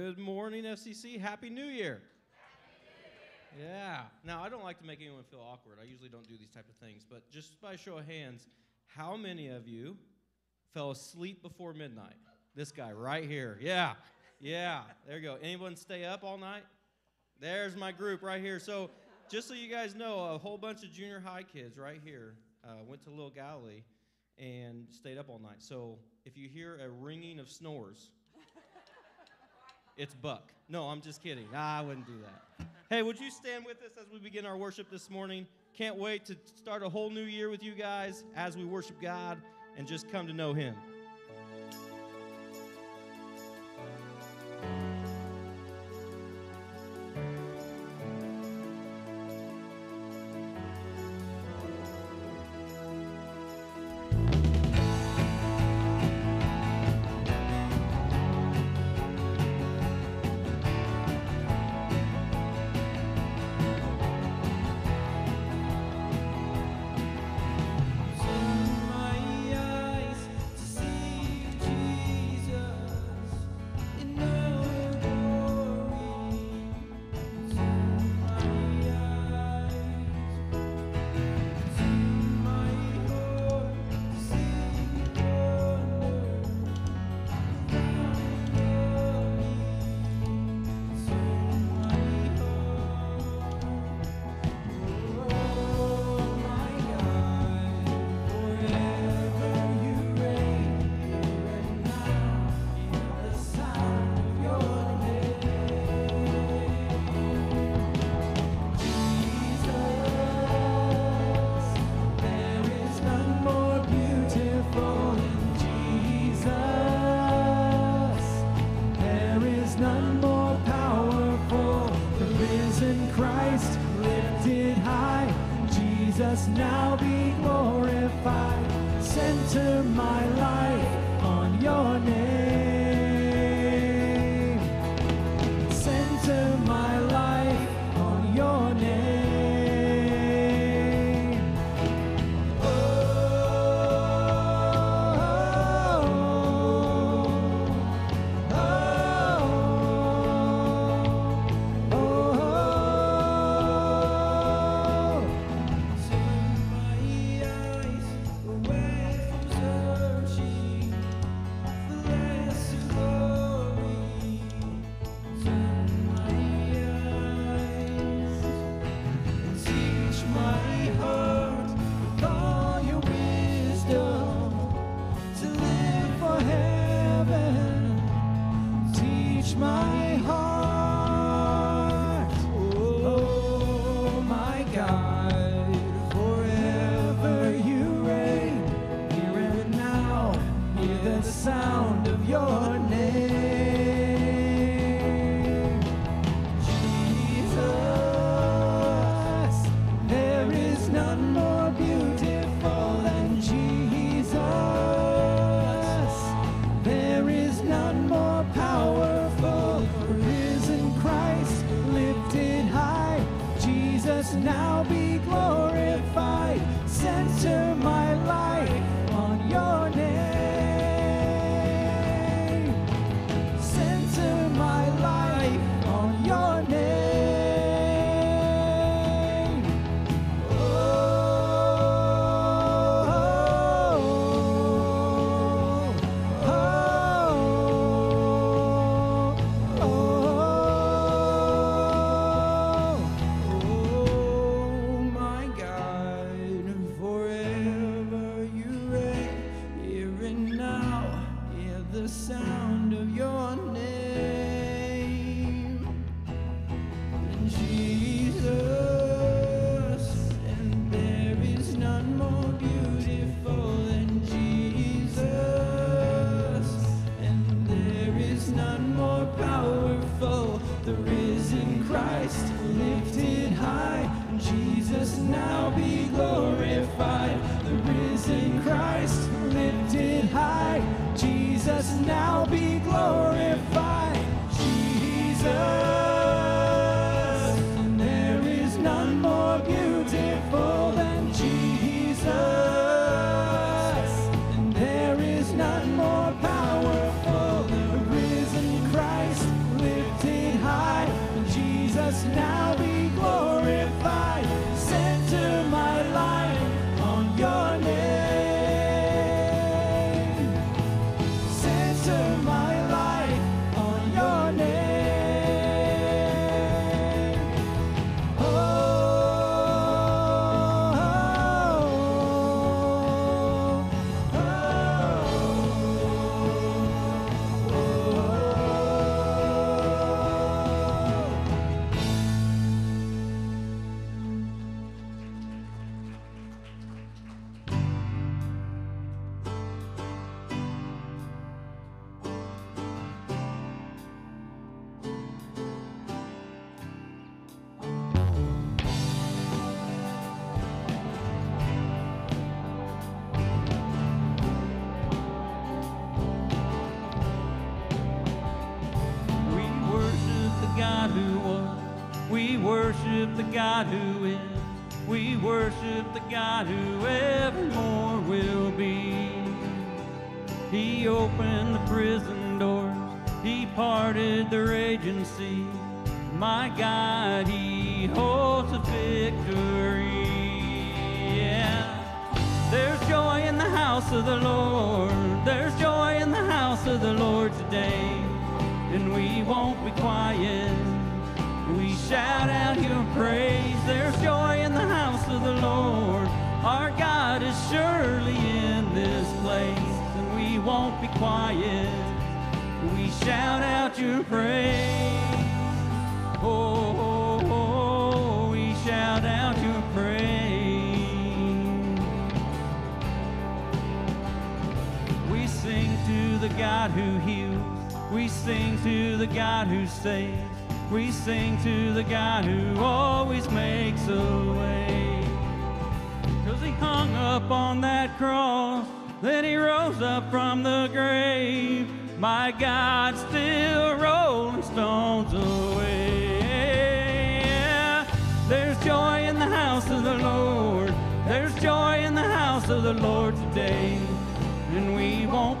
Good morning, FCC. Happy New Year. Yeah. Now, I don't like to make anyone feel awkward. I usually don't do these type of things, but just by show of hands, how many of you fell asleep before midnight? This guy right here. Yeah. Yeah. There you go. Anyone stay up all night? There's my group right here. So, just so you guys know, a whole bunch of junior high kids right here uh, went to Little Galilee and stayed up all night. So, if you hear a ringing of snores, it's Buck. No, I'm just kidding. I wouldn't do that. Hey, would you stand with us as we begin our worship this morning? Can't wait to start a whole new year with you guys as we worship God and just come to know Him.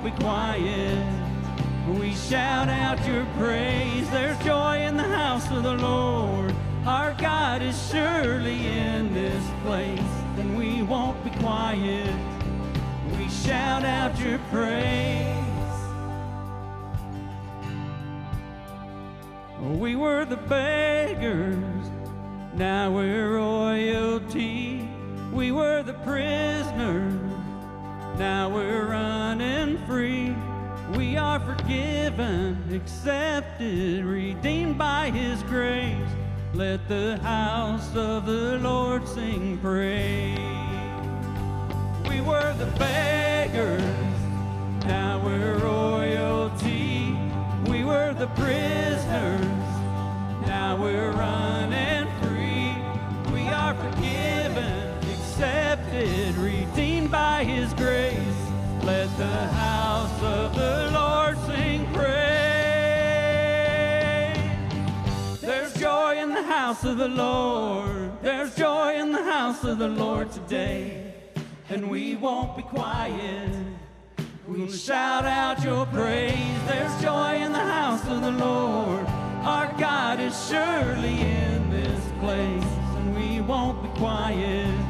Won't be quiet. We shout out your praise. There's joy in the house of the Lord. Our God is surely in this place. And we won't be quiet. We shout out your praise. We were the beggars, now we're royalty. We were the prisoners, now we're running free. We are forgiven, accepted, redeemed by His grace. Let the house of the Lord sing praise. We were the beggars, now we're royalty. We were the prisoners, now we're running free. We are forgiven, accepted, redeemed by His grace. Let the house of the Lord sing praise. There's joy in the house of the Lord. There's joy in the house of the Lord today. And we won't be quiet. We'll shout out your praise. There's joy in the house of the Lord. Our God is surely in this place. And we won't be quiet.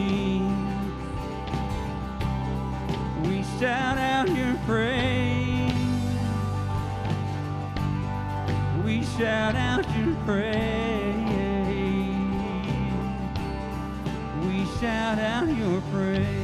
We shout out your praise. We shout out your praise. We shout out your praise.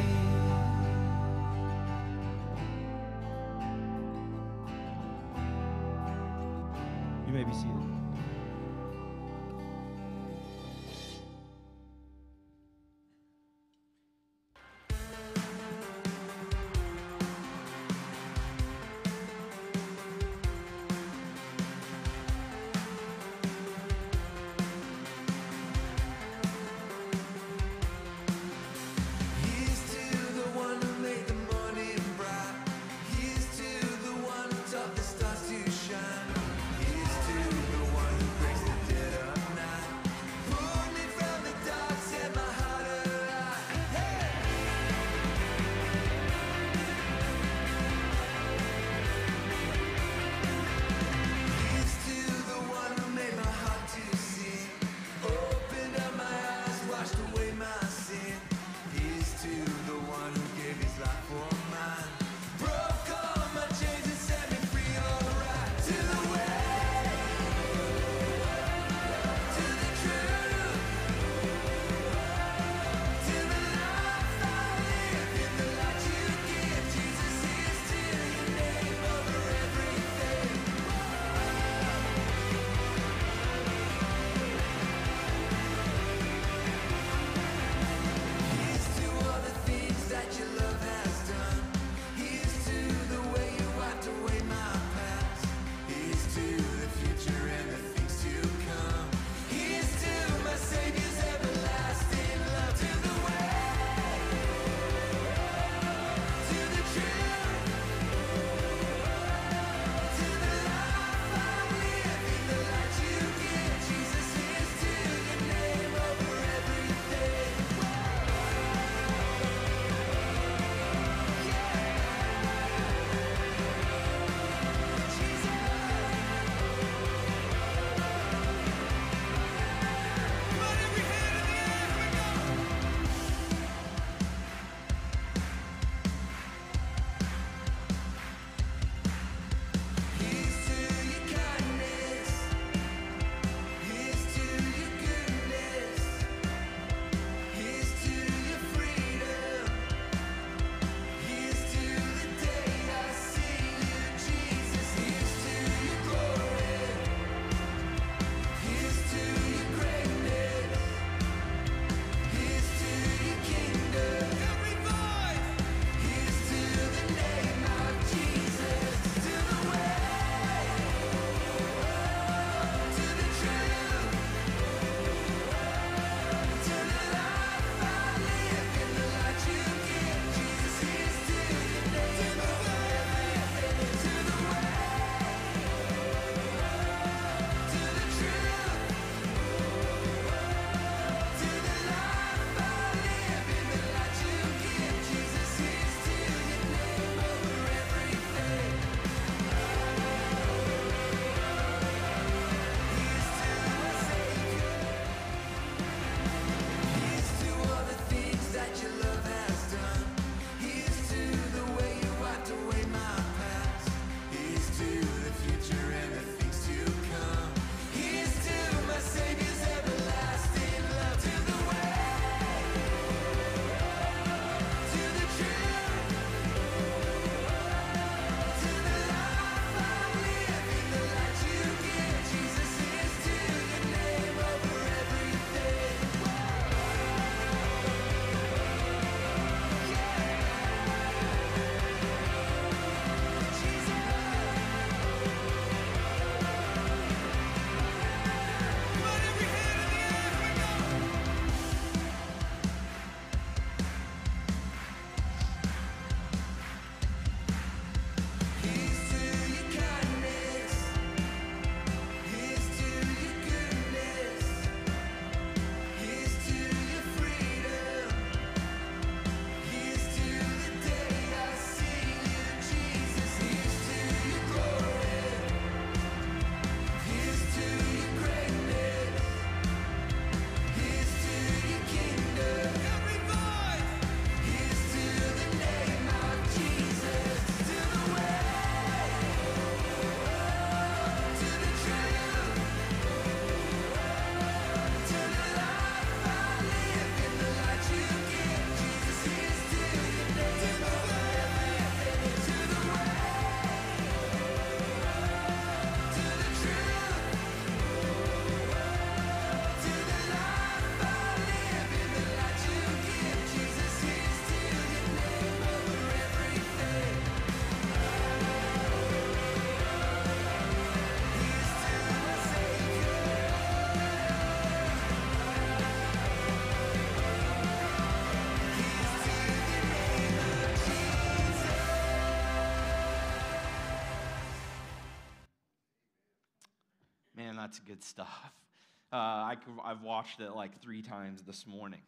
Good stuff. Uh, I, I've watched it like three times this morning.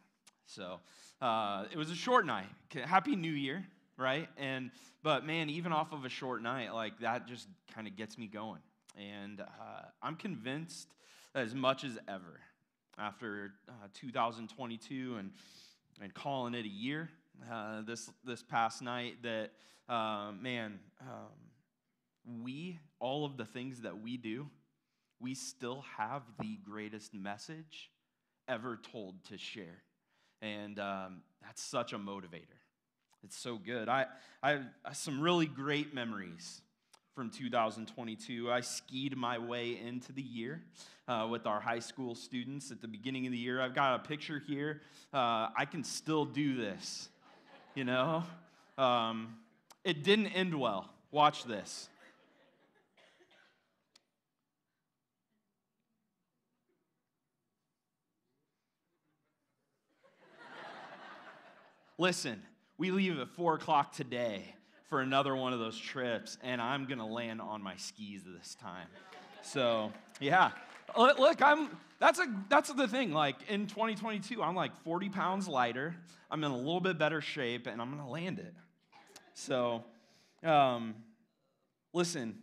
So uh, it was a short night. Happy New Year, right? And but man, even off of a short night, like that just kind of gets me going. And uh, I'm convinced as much as ever after uh, 2022 and and calling it a year uh, this this past night that uh, man um, we all of the things that we do we still have the greatest message ever told to share. And um, that's such a motivator. It's so good. I, I have some really great memories from 2022 i skied my way into the year uh, with our high school students at the beginning of the year. I've got a picture here. Uh, i can still do this you know? Um, it didn't end well. Watch this Listen, we leave at four o'clock today for another one of those trips, and I'm gonna land on my skis this time. So, yeah. Look, I'm that's a that's the thing. Like in 2022, I'm like 40 pounds lighter. I'm in a little bit better shape, and I'm gonna land it. So, um, listen,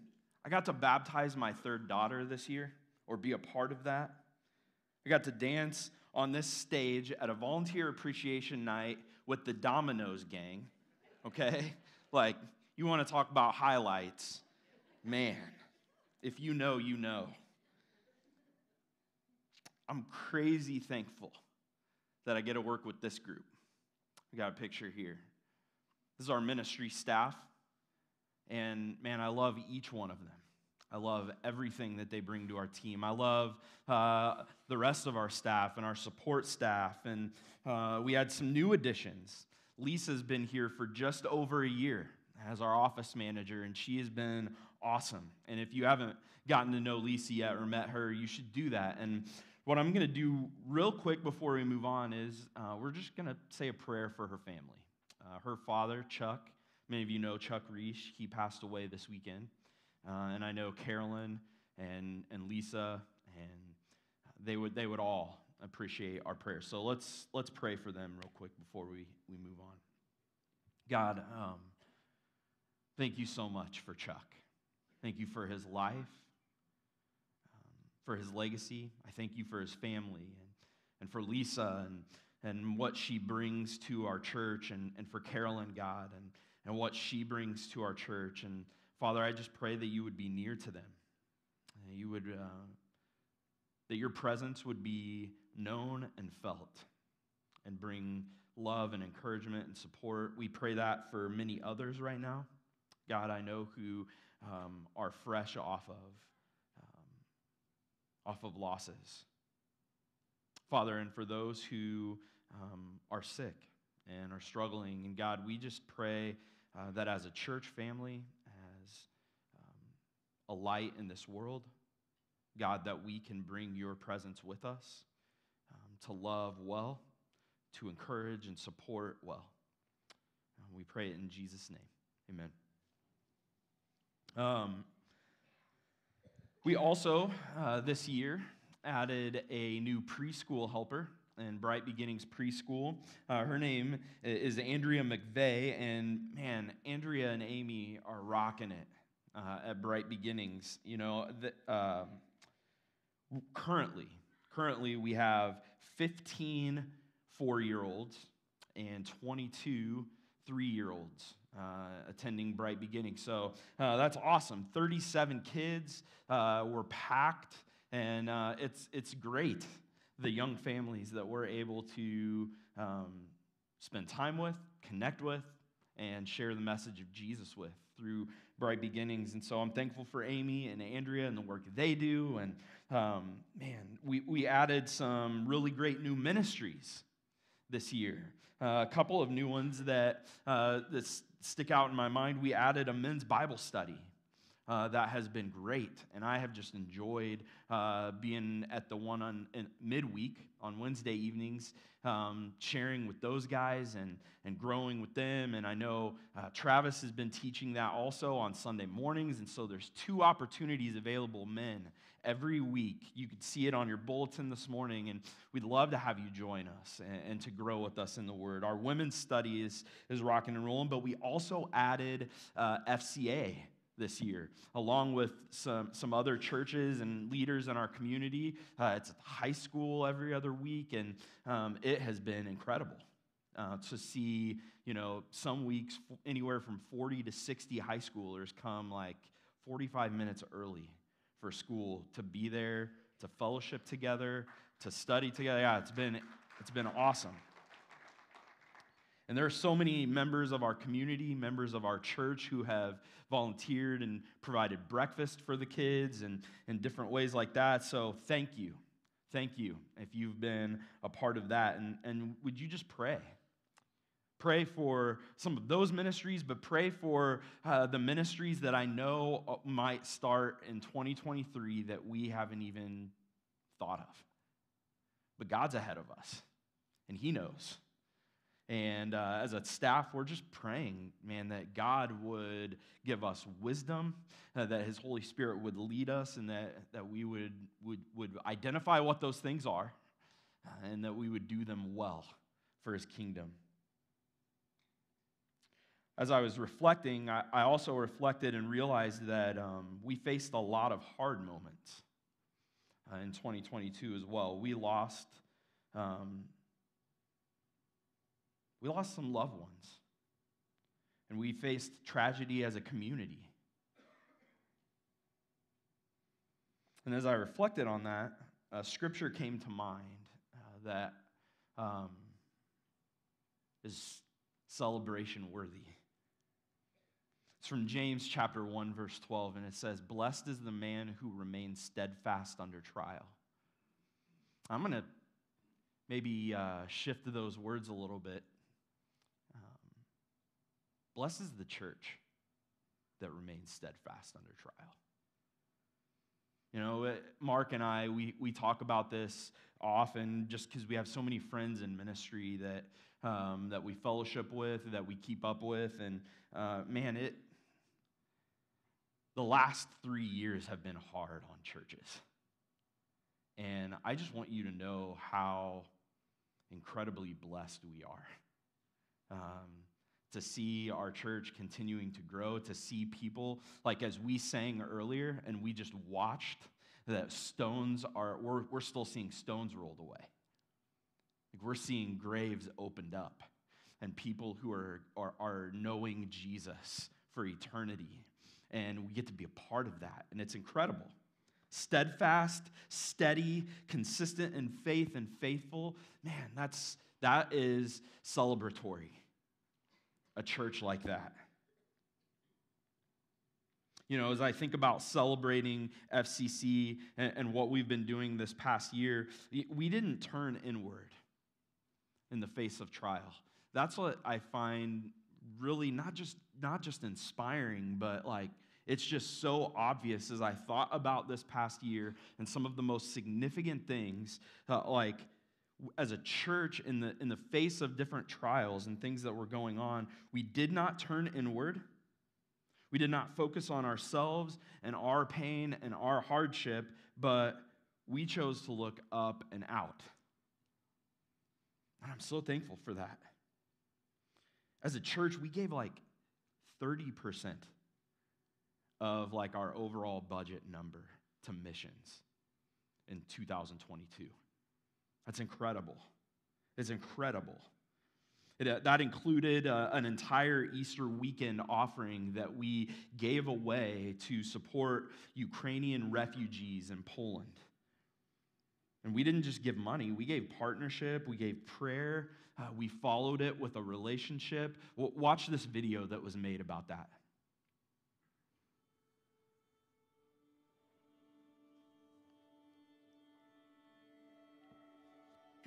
I got to baptize my third daughter this year, or be a part of that. I got to dance on this stage at a volunteer appreciation night with the Dominoes gang, okay? Like, you want to talk about highlights. Man, if you know, you know. I'm crazy thankful that I get to work with this group. We got a picture here. This is our ministry staff. And man, I love each one of them. I love everything that they bring to our team. I love uh, the rest of our staff and our support staff. And uh, we had some new additions. Lisa's been here for just over a year as our office manager, and she has been awesome. And if you haven't gotten to know Lisa yet or met her, you should do that. And what I'm going to do real quick before we move on is uh, we're just going to say a prayer for her family. Uh, her father, Chuck, many of you know Chuck Reich, he passed away this weekend. Uh, and I know Carolyn and, and Lisa, and they would, they would all appreciate our prayers. So let's, let's pray for them real quick before we, we move on. God, um, thank you so much for Chuck. Thank you for his life, um, for his legacy. I thank you for his family and, and for Lisa and, and what she brings to our church, and, and for Carolyn, God, and, and what she brings to our church. And Father, I just pray that you would be near to them. You would, uh, that your presence would be known and felt and bring love and encouragement and support. We pray that for many others right now. God, I know who um, are fresh off of um, off of losses. Father, and for those who um, are sick and are struggling, and God, we just pray uh, that as a church family, a light in this world, God, that we can bring your presence with us um, to love well, to encourage and support well. Um, we pray it in Jesus' name. Amen. Um, we also, uh, this year, added a new preschool helper in Bright Beginnings Preschool. Uh, her name is Andrea McVeigh, and man, Andrea and Amy are rocking it uh, at Bright Beginnings. You know, the, uh, currently, currently we have 15 four-year-olds and 22 three-year-olds uh, attending Bright Beginnings. So uh, that's awesome. 37 kids uh, were packed, and uh, it's it's great. The young families that we're able to um, spend time with, connect with, and share the message of Jesus with through Bright Beginnings. And so I'm thankful for Amy and Andrea and the work they do. And um, man, we, we added some really great new ministries this year. Uh, a couple of new ones that, uh, that stick out in my mind. We added a men's Bible study uh, that has been great. And I have just enjoyed uh, being at the one on midweek on Wednesday evenings, um, sharing with those guys and, and growing with them. And I know uh, Travis has been teaching that also on Sunday mornings. And so there's two opportunities available, men, every week. You could see it on your bulletin this morning, and we'd love to have you join us and, and to grow with us in the Word. Our women's study is, is rocking and rolling, but we also added uh, FCA this year, along with some, some other churches and leaders in our community. Uh, it's high school every other week, and um, it has been incredible. Uh, to see, you know, some weeks anywhere from 40 to 60 high schoolers come like 45 minutes early for school to be there, to fellowship together, to study together. Yeah, it's been, it's been awesome. And there are so many members of our community, members of our church who have volunteered and provided breakfast for the kids and in different ways like that. So thank you. Thank you if you've been a part of that. And, and would you just pray? Pray for some of those ministries, but pray for uh, the ministries that I know uh, might start in 2023 that we haven't even thought of. But God's ahead of us, and He knows. And uh, as a staff, we're just praying, man, that God would give us wisdom, uh, that His Holy Spirit would lead us, and that, that we would, would, would identify what those things are, uh, and that we would do them well for His kingdom. As I was reflecting, I, I also reflected and realized that um, we faced a lot of hard moments uh, in 2022 as well. We lost. Um, we lost some loved ones. And we faced tragedy as a community. And as I reflected on that, a scripture came to mind uh, that um, is celebration worthy. It's from James chapter 1, verse 12, and it says, Blessed is the man who remains steadfast under trial. I'm going to maybe uh, shift those words a little bit Blessed is the church that remains steadfast under trial. You know, uh, Mark and I, we, we talk about this often just because we have so many friends in ministry that, um, that we fellowship with, that we keep up with. And uh, man, it, the last three years have been hard on churches. And I just want you to know how incredibly blessed we are. Um, to see our church continuing to grow, to see people, like as we sang earlier and we just watched, that stones are, we're, we're still seeing stones rolled away. Like we're seeing graves opened up and people who are, are, are knowing Jesus for eternity. And we get to be a part of that. And it's incredible. Steadfast, steady, consistent in faith and faithful. Man, that's, that is celebratory a church like that. You know, as I think about celebrating FCC and, and, what we've been doing this past year, we didn't turn inward in the face of trial. That's what I find really not just not just inspiring, but like it's just so obvious as I thought about this past year and some of the most significant things, uh, like as a church in the, in the face of different trials and things that were going on, we did not turn inward. We did not focus on ourselves and our pain and our hardship, but we chose to look up and out. And I'm so thankful for that. As a church, we gave like 30% of like our overall budget number to missions in 2022. That's incredible. It's incredible. It, uh, that included uh, an entire Easter weekend offering that we gave away to support Ukrainian refugees in Poland. And we didn't just give money, we gave partnership, we gave prayer, uh, we followed it with a relationship. W- watch this video that was made about that.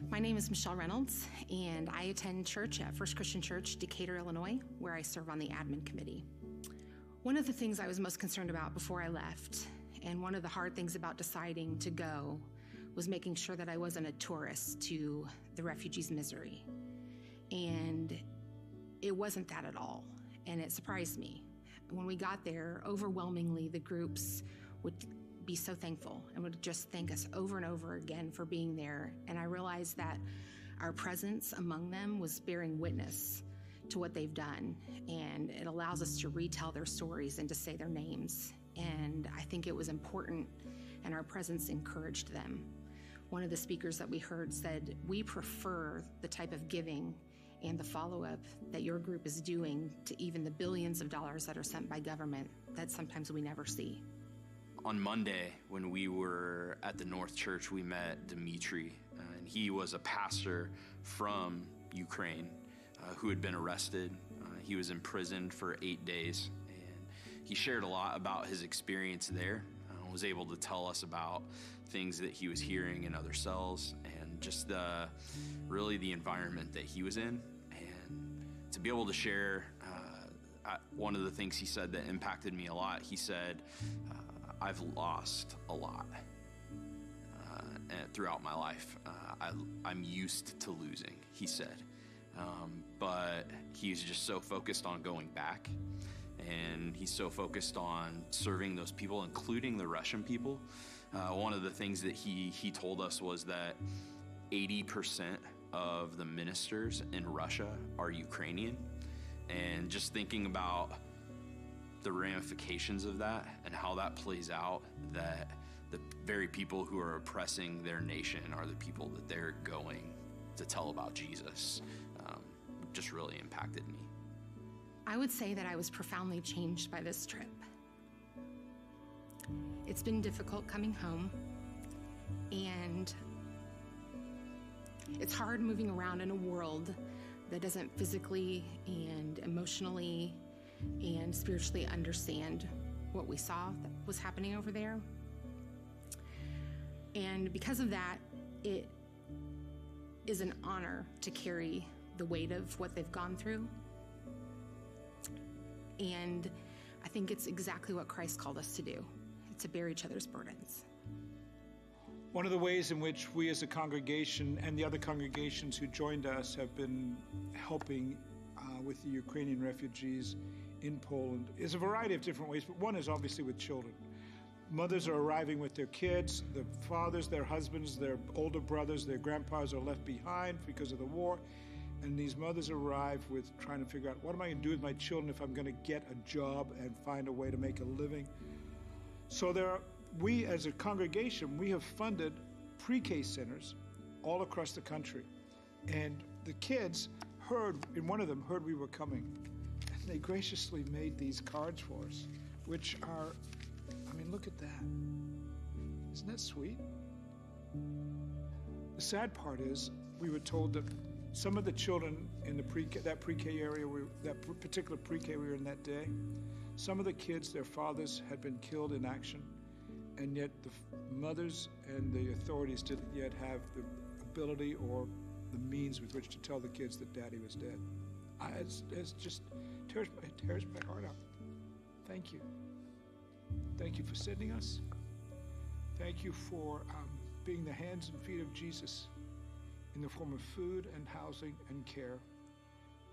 My name is Michelle Reynolds, and I attend church at First Christian Church, Decatur, Illinois, where I serve on the admin committee. One of the things I was most concerned about before I left, and one of the hard things about deciding to go, was making sure that I wasn't a tourist to the refugees' misery. And it wasn't that at all, and it surprised me. When we got there, overwhelmingly, the groups would be so thankful and would just thank us over and over again for being there. And I realized that our presence among them was bearing witness to what they've done, and it allows us to retell their stories and to say their names. And I think it was important, and our presence encouraged them. One of the speakers that we heard said, We prefer the type of giving and the follow up that your group is doing to even the billions of dollars that are sent by government that sometimes we never see. On Monday, when we were at the North Church, we met Dimitri, uh, and he was a pastor from Ukraine uh, who had been arrested. Uh, he was imprisoned for eight days, and he shared a lot about his experience there. Uh, was able to tell us about things that he was hearing in other cells and just the really the environment that he was in, and to be able to share. Uh, one of the things he said that impacted me a lot, he said, uh, I've lost a lot uh, throughout my life. Uh, I, am used to losing, he said. Um, but he's just so focused on going back. And he's so focused on serving those people, including the Russian people. Uh, one of the things that he, he told us was that 80% of the ministers in Russia are Ukrainian. And just thinking about the ramifications of that and how that plays out that the very people who are oppressing their nation are the people that they're going to tell about Jesus um, just really impacted me. I would say that I was profoundly changed by this trip. It's been difficult coming home, and it's hard moving around in a world that doesn't physically and emotionally and spiritually understand what we saw that was happening over there. And because of that, it is an honor to carry the weight of what they've gone through. And I think it's exactly what Christ called us to do to bear each other's burdens. One of the ways in which we as a congregation and the other congregations who joined us have been helping uh, with the Ukrainian refugees in Poland is a variety of different ways, but one is obviously with children. Mothers are arriving with their kids, the fathers, their husbands, their older brothers, their grandpas are left behind because of the war. And these mothers arrive with trying to figure out what am I going to do with my children if I'm going to get a job and find a way to make a living. So there are, we as a congregation, we have funded pre-K centers all across the country. And the kids heard, in one of them, heard we were coming they graciously made these cards for us, which are, I mean, look at that. Isn't that sweet? The sad part is, we were told that some of the children in the pre that pre-K area, we, that particular pre-K we were in that day, some of the kids, their fathers had been killed in action, and yet the mothers and the authorities didn't yet have the ability or the means with which to tell the kids that daddy was dead. I, it's, it's just tears, it tears my heart out. Thank you. Thank you for sending us. Thank you for um, being the hands and feet of Jesus in the form of food and housing and care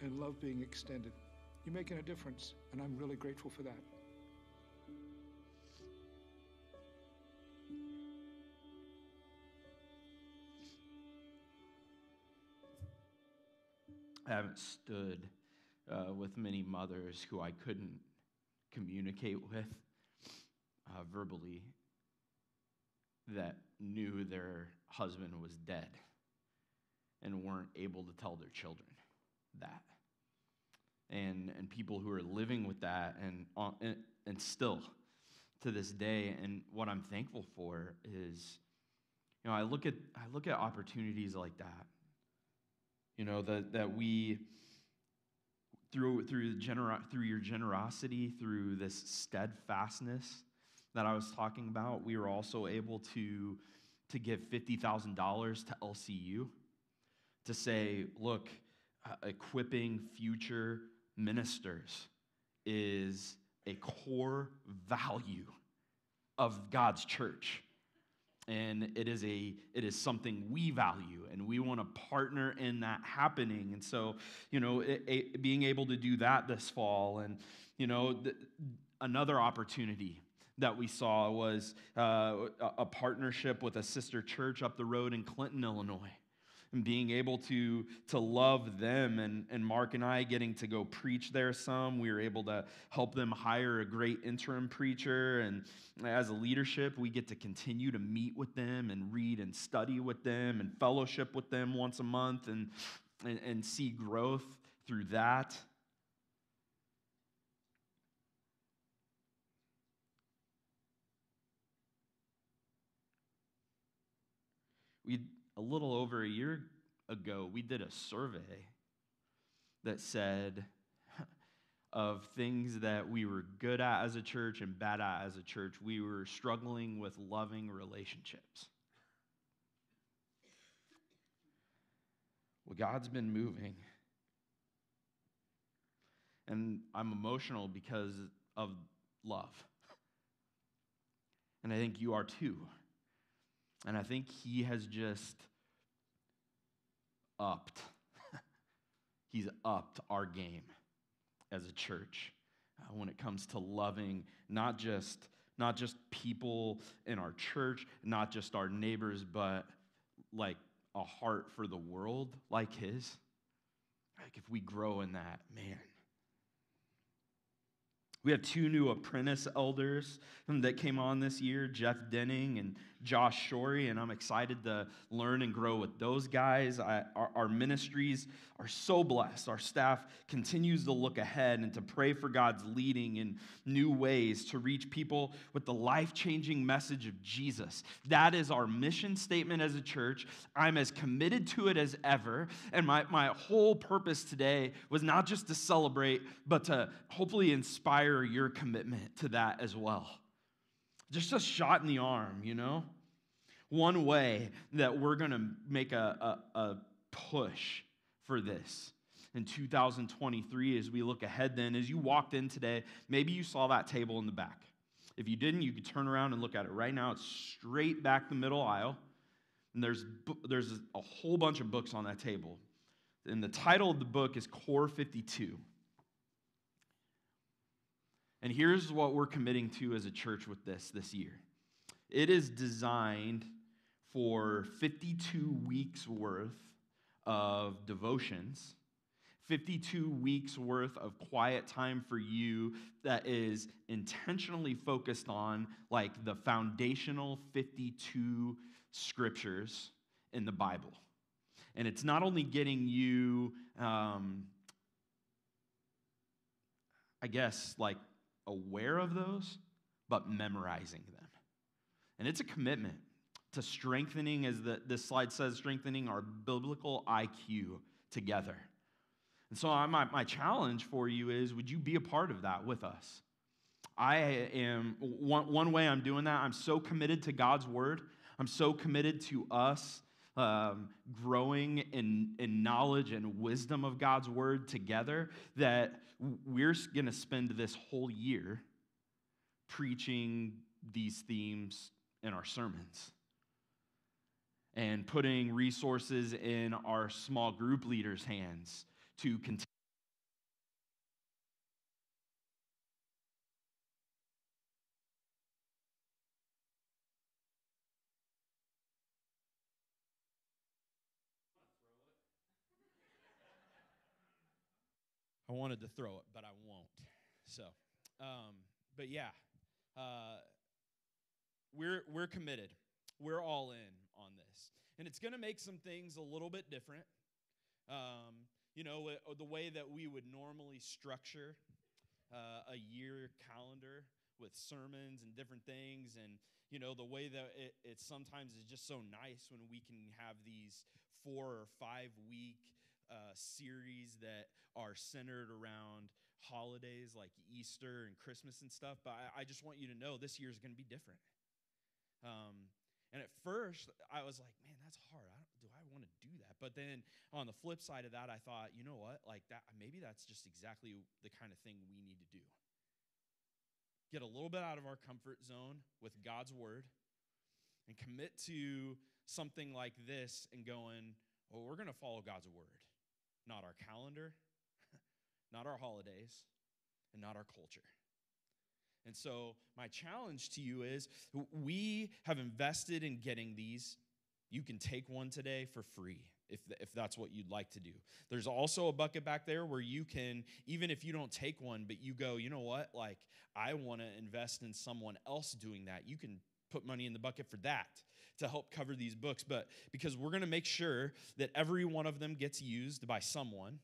and love being extended. You're making a difference, and I'm really grateful for that. I haven't stood uh, with many mothers who I couldn't communicate with uh, verbally that knew their husband was dead and weren't able to tell their children that. And, and people who are living with that and, and, and still to this day. And what I'm thankful for is, you know, I look at, I look at opportunities like that, you know, that, that we, through, through, gener- through your generosity, through this steadfastness that I was talking about, we were also able to, to give $50,000 to LCU to say, look, uh, equipping future ministers is a core value of God's church. And it is a it is something we value, and we want to partner in that happening. And so, you know, it, it, being able to do that this fall, and you know, the, another opportunity that we saw was uh, a partnership with a sister church up the road in Clinton, Illinois and being able to, to love them. And, and Mark and I getting to go preach there some. We were able to help them hire a great interim preacher. And as a leadership, we get to continue to meet with them and read and study with them and fellowship with them once a month and, and, and see growth through that. We a little over a year ago, we did a survey that said of things that we were good at as a church and bad at as a church, we were struggling with loving relationships. Well, God's been moving. And I'm emotional because of love. And I think you are too. And I think he has just upped. He's upped our game as a church uh, when it comes to loving not just not just people in our church, not just our neighbors, but like a heart for the world like his. Like if we grow in that, man, we have two new apprentice elders that came on this year, Jeff Denning and Josh Shorey, and I'm excited to learn and grow with those guys. I, our, our, ministries are so blessed. Our staff continues to look ahead and to pray for God's leading in new ways to reach people with the life changing message of Jesus. That is our mission statement as a church. I'm as committed to it as ever. And my, my whole purpose today was not just to celebrate, but to hopefully inspire your commitment to that as well. Just a shot in the arm, you know? One way that we're going to make a, a, a push for this in 2023 as we look ahead then as you walked in today maybe you saw that table in the back. If you didn't you could turn around and look at it right now. It's straight back the middle aisle and there's there's a whole bunch of books on that table. And the title of the book is core 52 and here's what we're committing to as a church with this this year it is designed for 52 weeks worth of devotions, 52 weeks worth of quiet time for you that is intentionally focused on like the foundational 52 scriptures in the Bible. And it's not only getting you, um, I guess, like aware of those, but memorizing them. And it's a commitment to strengthening, as the, this slide says, strengthening our biblical IQ together. And so, my, my challenge for you is would you be a part of that with us? I am, one, one way I'm doing that, I'm so committed to God's word. I'm so committed to us um, growing in, in knowledge and wisdom of God's word together that we're going to spend this whole year preaching these themes in our sermons and putting resources in our small group leaders' hands to continue. Wanted to throw it, but I won't. So, um, but yeah, uh, we're we're committed. We're all in on this, and it's going to make some things a little bit different. Um, you know, the way that we would normally structure uh, a year calendar with sermons and different things, and you know, the way that it, it sometimes is just so nice when we can have these four or five week uh, series that are centered around holidays like Easter and Christmas and stuff. But I, I just want you to know this year is going to be different. Um, and at first, I was like, man, that's hard. I do I want to do that? But then on the flip side of that, I thought, you know what? Like that, maybe that's just exactly the kind of thing we need to do. get a little bit out of our comfort zone with God's word and commit to something like this and going, well, we're going to follow God's word, not our calendar, not our holidays, and not our culture. And so, my challenge to you is we have invested in getting these. You can take one today for free if, if that's what you'd like to do. There's also a bucket back there where you can, even if you don't take one, but you go, you know what, like, I want to invest in someone else doing that. You can put money in the bucket for that to help cover these books. But because we're going to make sure that every one of them gets used by someone.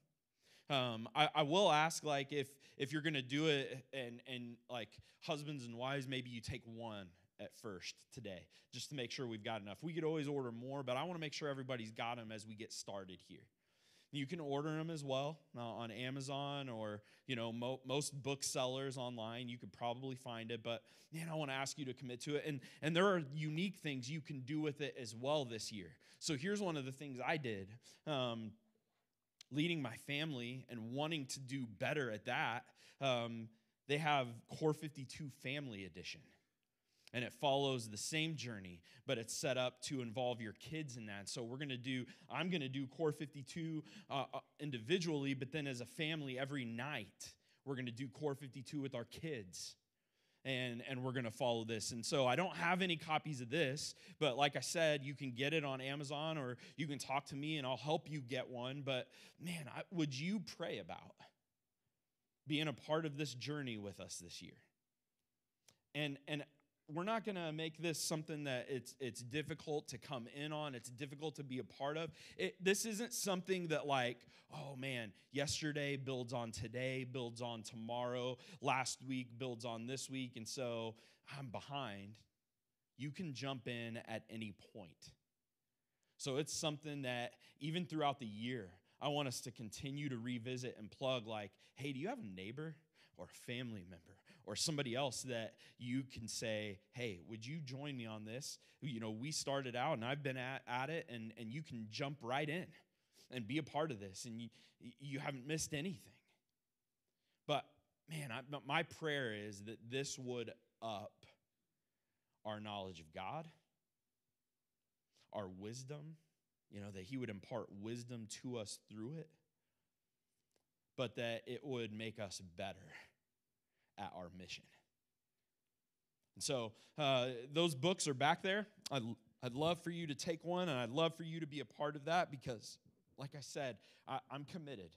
Um, I, I will ask, like, if if you're to do it, and and like husbands and wives, maybe you take one at first today, just to make sure we've got enough. We could always order more, but I want to make sure everybody's got them as we get started here. You can order them as well uh, on Amazon or you know mo- most booksellers online. You could probably find it, but man, I want to ask you to commit to it. And and there are unique things you can do with it as well this year. So here's one of the things I did. Um, leading my family and wanting to do better at that, um, they have Core 52 Family Edition and it follows the same journey, but it's set up to involve your kids in that. So we're going to do, I'm going to do Core 52 uh, uh, individually, but then as a family every night, we're going to do Core 52 with our kids. And, and we're going to follow this. And so I don't have any copies of this, but like I said, you can get it on Amazon or you can talk to me and I'll help you get one. But man, I, would you pray about being a part of this journey with us this year? And, and we're not going to make this something that it's it's difficult to come in on it's difficult to be a part of. It, this isn't something that like oh man yesterday builds on today builds on tomorrow last week builds on this week and so i'm behind. You can jump in at any point. So it's something that even throughout the year i want us to continue to revisit and plug like hey do you have a neighbor or a family member or somebody else that you can say, hey, would you join me on this? You know, we started out and I've been at, at it, and, and you can jump right in and be a part of this, and you, you haven't missed anything. But man, I, my prayer is that this would up our knowledge of God, our wisdom, you know, that He would impart wisdom to us through it, but that it would make us better at our mission. And so uh, those books are back there. I'd, I'd love for you to take one, and I'd love for you to be a part of that because, like I said, I, I'm committed.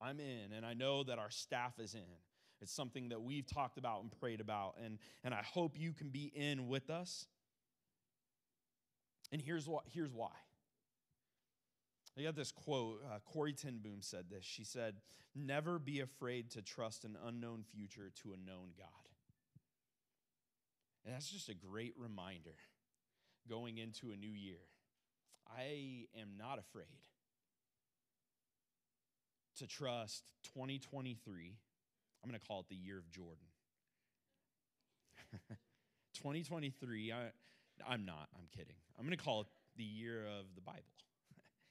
I'm in, and I know that our staff is in. It's something that we've talked about and prayed about, and, and I hope you can be in with us. And here's, what, here's why. I got this quote. Uh, ten Boom said this. She said, Never be afraid to trust an unknown future to a known God. And that's just a great reminder going into a new year. I am not afraid to trust 2023. I'm going to call it the year of Jordan. 2023, I, I'm not, I'm kidding. I'm going to call it the year of the Bible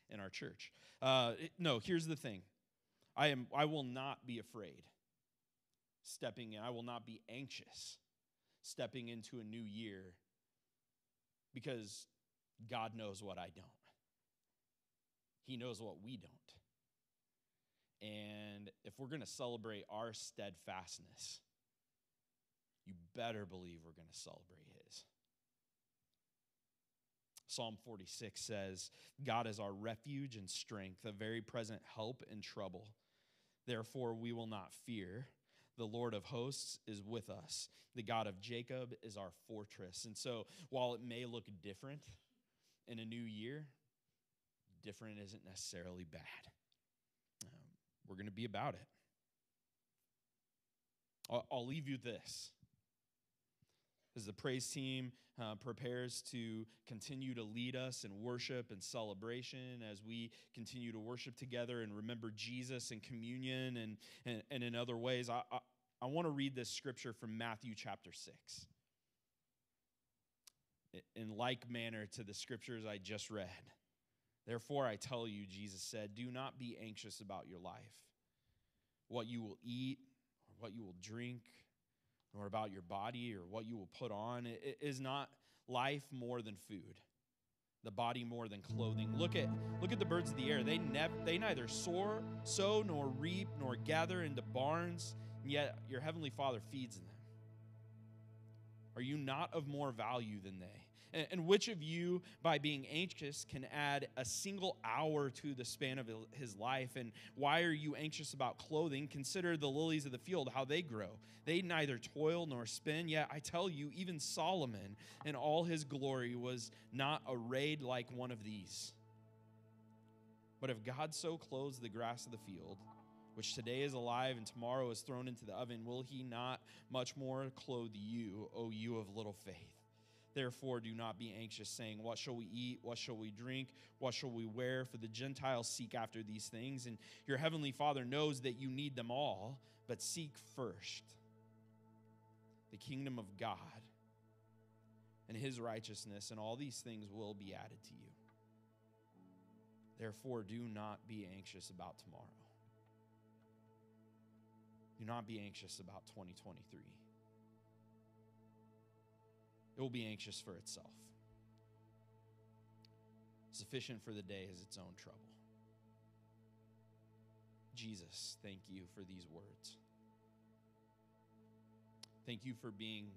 in our church. Uh, it, no, here's the thing I, am, I will not be afraid stepping in, I will not be anxious stepping into a new year because God knows what I don't. He knows what we don't. And if we're going to celebrate our steadfastness, you better believe we're going to celebrate His. Psalm 46 says, God is our refuge and strength, a very present help in trouble. Therefore, we will not fear. The Lord of hosts is with us. The God of Jacob is our fortress. And so, while it may look different in a new year, different isn't necessarily bad. Um, we're going to be about it. I'll, I'll leave you this as the praise team uh, prepares to continue to lead us in worship and celebration, as we continue to worship together and remember Jesus in communion and, and, and in other ways, I, I, I want to read this scripture from Matthew chapter 6. In like manner to the scriptures I just read. Therefore, I tell you, Jesus said, do not be anxious about your life, what you will eat, or what you will drink nor about your body or what you will put on. I- i- Is not life more than food? The body more than clothing. Look at look at the birds of the air. They never they neither soar, sow nor reap nor gather into barns, and yet your heavenly Father feeds them. Are you not of more value than they? And, which of you, by being anxious, can add a single hour to the span of his life? And why are you anxious about clothing? Consider the lilies of the field, how they grow. They neither toil nor spin. Yet I tell you, even Solomon in all his glory was not arrayed like one of these. But if God so clothes the grass of the field, which today is alive and tomorrow is thrown into the oven, will he not much more clothe you, O you of little faith? Therefore, do not be anxious, saying, What shall we eat? What shall we drink? What shall we wear? For the Gentiles seek after these things, and your heavenly Father knows that you need them all, but seek first the kingdom of God and his righteousness, and all these things will be added to you. Therefore, do not be anxious about tomorrow. Do not be anxious about 2023. It will be anxious for itself. Sufficient for the day is its own trouble. Jesus, thank you for these words. Thank you for being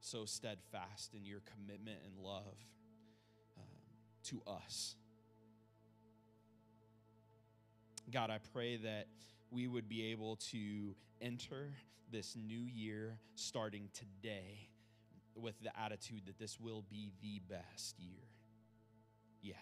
so steadfast in your commitment and love um, to us. God, I pray that we would be able to enter this new year starting today with the attitude that this will be the best year yet.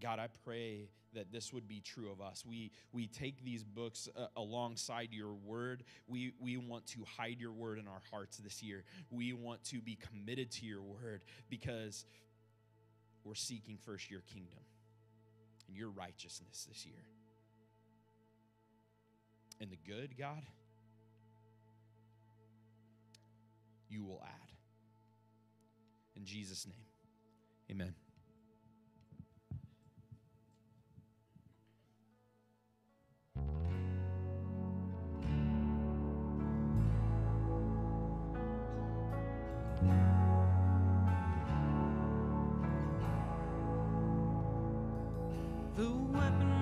God, I pray that this would be true of us. We, we take these books uh, alongside your word. We, we want to hide your word in our hearts this year. We want to be committed to your word because we're seeking first your kingdom and your righteousness this year. And the good, God, you will add. In Jesus' name, amen. The weapon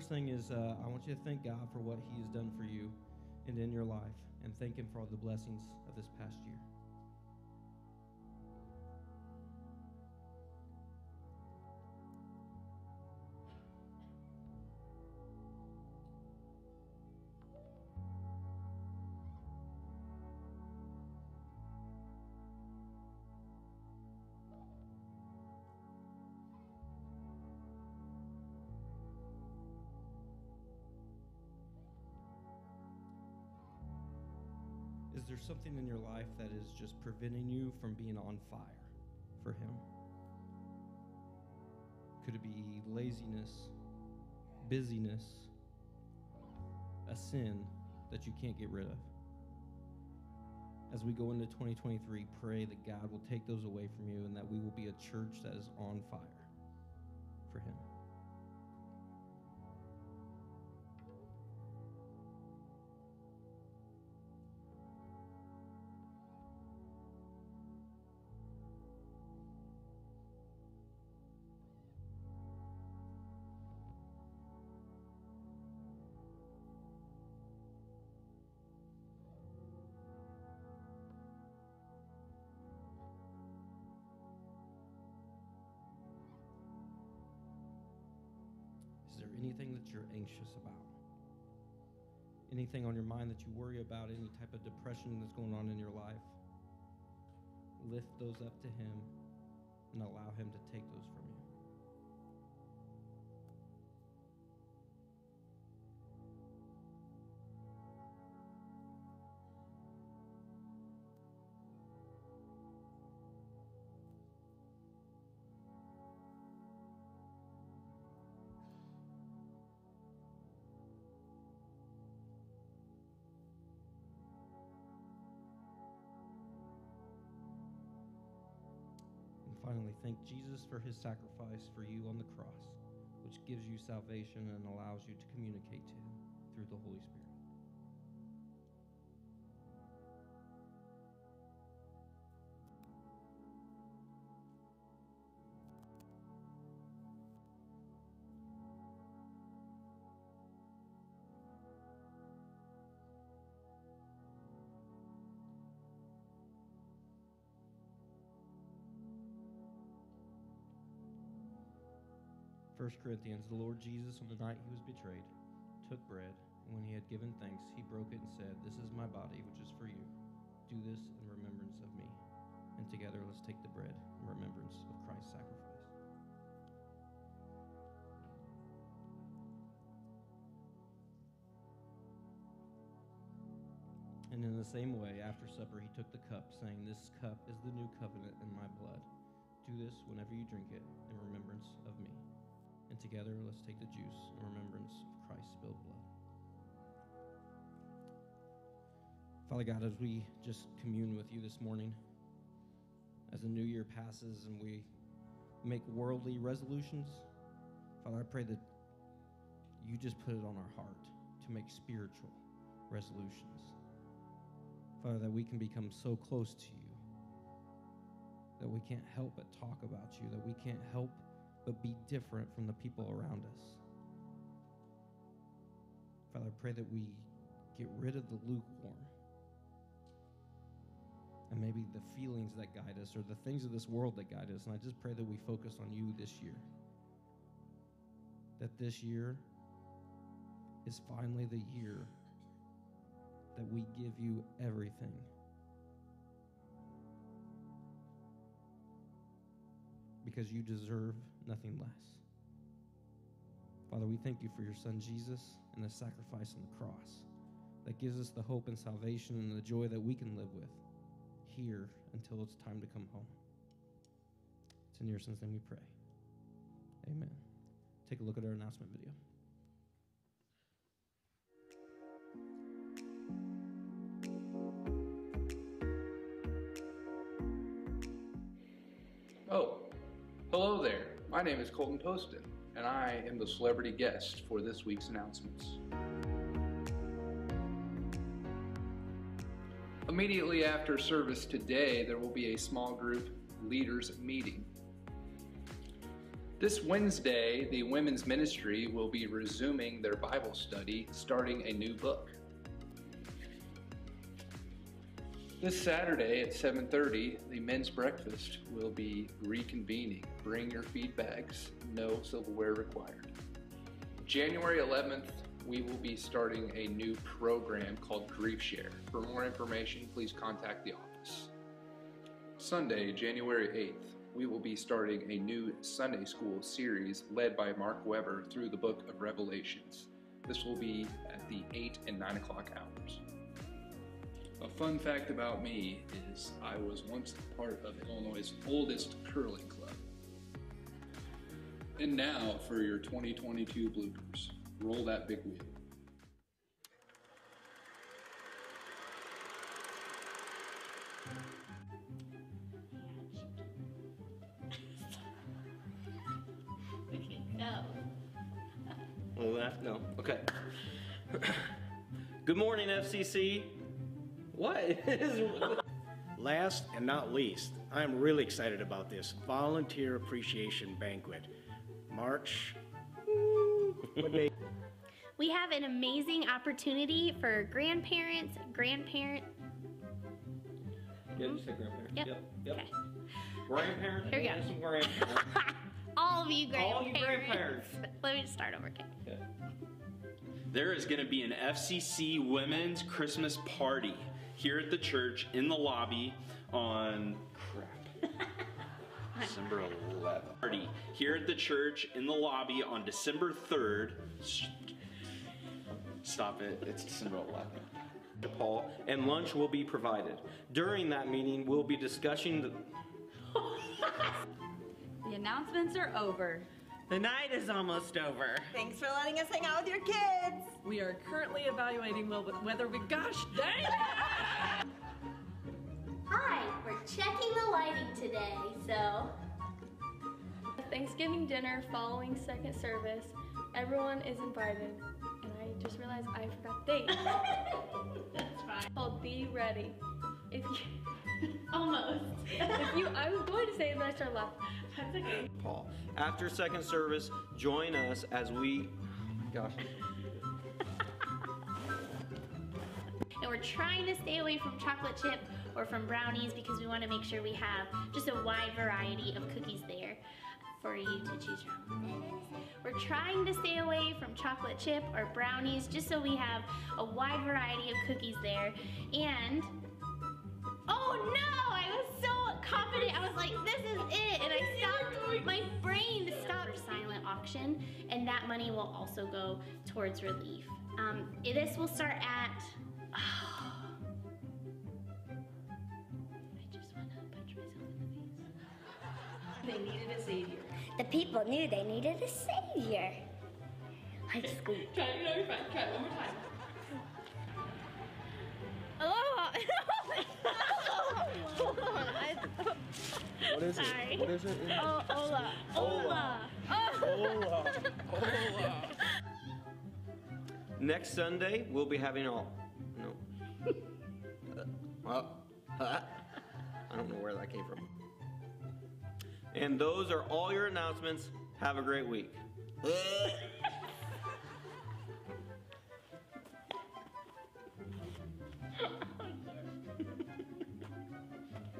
first thing is, uh, I want you to thank God for what He has done for you and in your life, and thank Him for all the blessings of this past year. There something in your life that is just preventing you from being on fire for Him? Could it be laziness, busyness, a sin that you can't get rid of? As we go into 2023, pray that God will take those away from you and that we will be a church that is on fire for Him. Anything that you're anxious about? Anything on your mind that you worry about? Any type of depression that's going on in your life? Lift those up to Him and allow Him to take those from you. Finally, thank Jesus for his sacrifice for you on the cross, which gives you salvation and allows you to communicate to him through the Holy Spirit. First Corinthians, the Lord Jesus, on the night he was betrayed, took bread, and when he had given thanks, he broke it and said, This is my body, which is for you. Do this in remembrance of me. And together, let's take the bread in remembrance of Christ's sacrifice. And in the same way, after supper, he took the cup, saying, This cup is the new covenant in my blood. Do this whenever you drink it in remembrance of me. And together, let's take the juice in remembrance of Christ's spilled blood. Father God, as we just commune with you this morning, as the new year passes and we make worldly resolutions, Father, I pray that you just put it on our heart to make spiritual resolutions. Father, that we can become so close to you that we can't help but talk about you, that we can't help but be different from the people around us. Father, I pray that we get rid of the lukewarm and maybe the feelings that guide us or the things of this world that guide us. And I just pray that we focus on you this year. That this year is finally the year that we give you everything. Because you deserve nothing less. Father, we thank you for your son Jesus and the sacrifice on the cross that gives us the hope and salvation and the joy that we can live with here until it's time to come home. It's in your son's name we pray. Amen. Take a look at our announcement video. Oh, hello there. My name is Colton Poston, and I am the celebrity guest for this week's announcements. Immediately after service today, there will be a small group leaders meeting. This Wednesday, the women's ministry will be resuming their Bible study, starting a new book. This Saturday at 7:30, the men's breakfast will be reconvening. Bring your feed bags, no silverware required. January 11th, we will be starting a new program called Grief Share. For more information, please contact the office. Sunday, January 8th, we will be starting a new Sunday school series led by Mark Weber through the book of Revelations. This will be at the 8 and 9 o'clock hours. A fun fact about me is I was once part of Illinois' oldest curling club. And now for your 2022 bloopers. Roll that big wheel. No. Left? No. Okay. Good morning, FCC. What? Last and not least, I'm really excited about this volunteer appreciation banquet. March. We have an amazing opportunity for grandparents, grandparent. Yeah, you hmm? said grandparents. Yep. Yep. yep. Okay. Grandparents. Here we go. some grandparents. All of you grandparents. All you grandparents. Let me just start over. Okay. Okay. There is going to be an FCC Women's Christmas Party here at the church in the lobby on crap. December 11th. Party here at the church in the lobby on December 3rd. Stop it. It's December 11th. Paul, and lunch will be provided. During that meeting, we'll be discussing the. The announcements are over. The night is almost over. Thanks for letting us hang out with your kids. We are currently evaluating will- whether we. Gosh dang it! Hi, we're checking the lighting today, so. Thanksgiving dinner following second service. Everyone is invited. And I just realized I forgot the date. That's fine. Called Be Ready. If you Almost. if you I was going to say it, but I started laughing. That's okay. Paul. After second service, join us as we. oh my Gosh. And we're trying to stay away from chocolate chip or from brownies because we want to make sure we have just a wide variety of cookies there for you to choose from. We're trying to stay away from chocolate chip or brownies just so we have a wide variety of cookies there. And oh no, I was so confident. I was like, this is it. And I stopped, my brain stopped silent auction. And that money will also go towards relief. Um, this will start at I just want to punch myself in the face. They needed a savior. The people knew they needed a savior. High school. Try it, no, you're fine. Try it one more time. Aloha! Hold on. I, What is Sorry. it? What is it? oh, Ola. Ola. Oh. Ola. Ola. Next Sunday, we'll be having all. No. Uh, well, uh, I don't know where that came from. And those are all your announcements. Have a great week.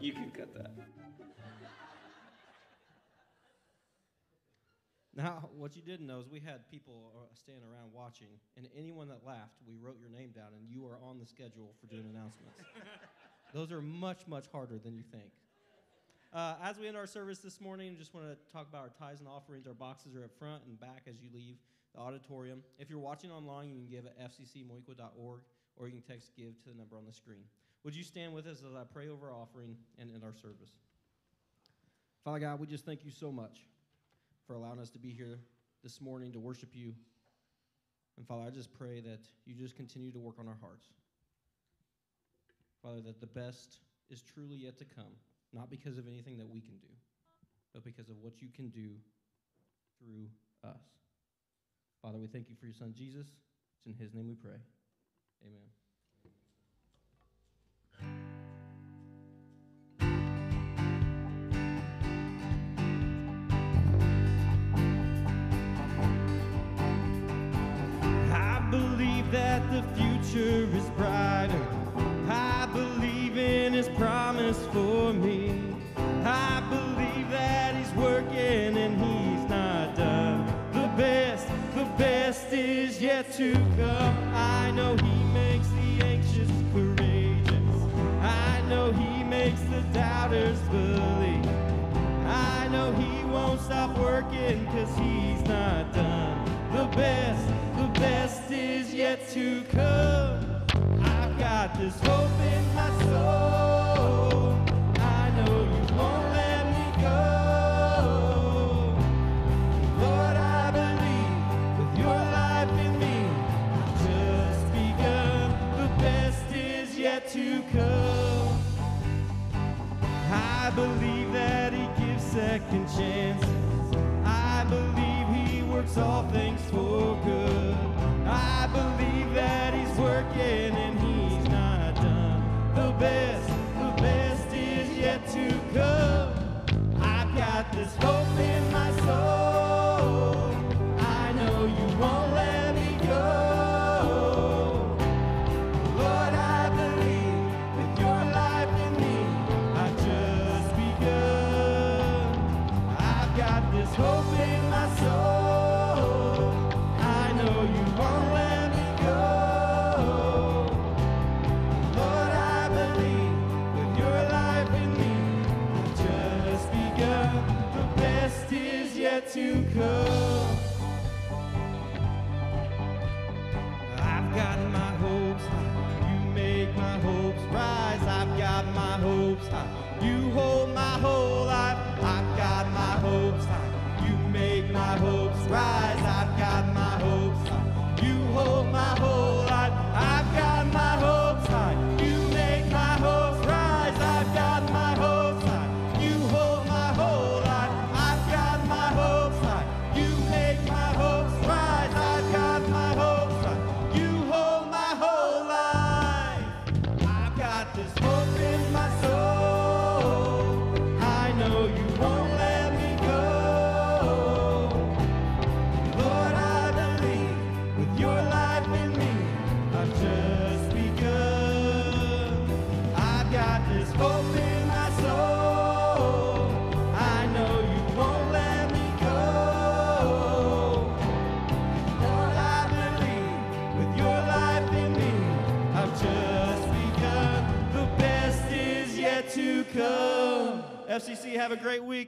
You can cut that. Now, what you didn't know is we had people uh, standing around watching, and anyone that laughed, we wrote your name down, and you are on the schedule for doing announcements. Those are much, much harder than you think. Uh, as we end our service this morning, just want to talk about our tithes and offerings. Our boxes are up front and back as you leave the auditorium. If you're watching online, you can give at fccmoweaqua.org, or you can text give to the number on the screen. Would you stand with us as I pray over our offering and end our service? Father God, we just thank you so much for allowing us to be here this morning to worship you. And Father, I just pray that you just continue to work on our hearts. Father, that the best is truly yet to come, not because of anything that we can do, but because of what you can do through us. Father, we thank you for your son Jesus. It's in his name we pray. Amen. I believe that the future is brighter. I believe in his promise for me. I believe that he's working and he's not done. The best, the best is yet to come. stop working cause he's not done. The best, the best is yet to come. I've got this hope in my soul. I know you won't let me go. Lord, I believe with your life in me, I've just begun. The best is yet to come. I believe that he gives second chances works all things for good. I believe that He's working and He's not done. The best, the best is yet to come. I've got this hope in my soul.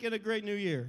making a great new year.